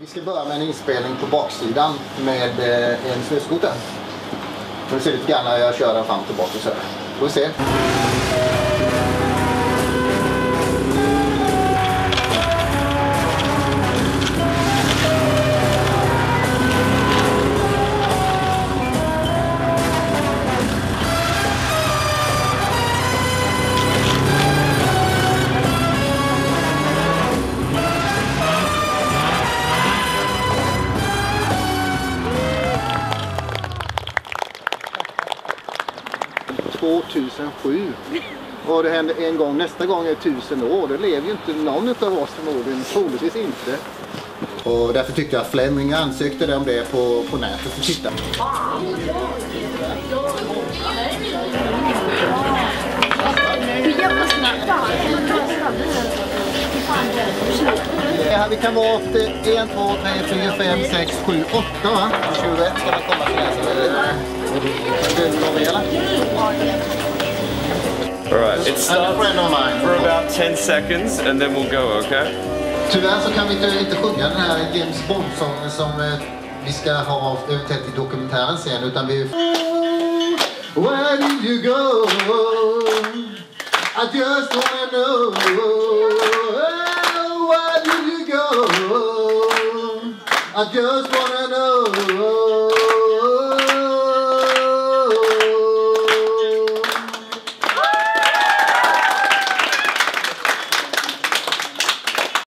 Vi ska börja med en inspelning på baksidan med eh, en snöskoter. Vi ser lite grann när jag kör den fram och tillbaka så här. Får vi se. ...2007. Och det händer en gång, nästa gång är tusen år. Det lever ju inte någon av oss förmodligen, troligtvis inte. Och därför tyckte jag att Fleming ansökte om det på, på nätet och titta. Ja, vi kan vara efter 1, 2, 3, 4, 5, 6, 7, 8 va? 21 ska man komma till det. Så det är det någon eller? All right, it And starts friend of mine. for about 10 seconds and then we'll go, okay? Tyvärr så kan vi inte, inte sjunga den här James Bond-sången som eh, vi ska ha eventuellt i dokumentären sen utan vi... Where did you go? I just wanna know Where did you go? I just wanna know